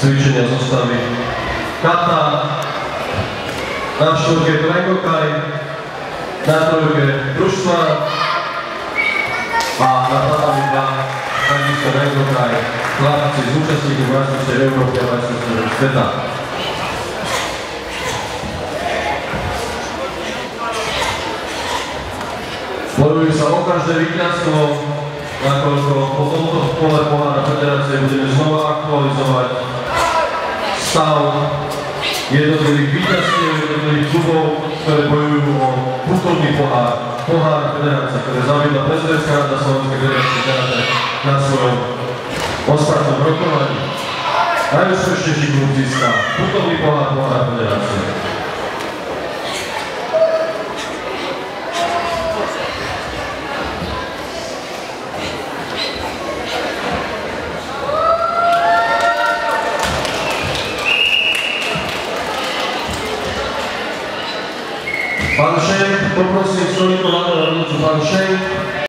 cvičenia zostavy. Kata, na štvorke Trengokaj, na trojke Družstva a na tatami 2 takisto Trengokaj, chlapci z účastníkov majstrovstiev Európy a majstrovstiev sveta. Bojujú sa o každé víťazstvo, nakoľko po tomto kole pohára federácie budeme znova aktualizovať stav jednotlivých víťazstiev, jednotlivých klubov, ktoré bojujú o kultúrny pohár, pohár federácie, ktoré zaviedla prezidentská rada Slovenskej federácie karate na svojom ostatnom rokovaní. Najúspešnejší klub získa kultúrny pohár pohár federácie. Пан Шейх, попросим Сонику Латора Рудзу Пан Шейх.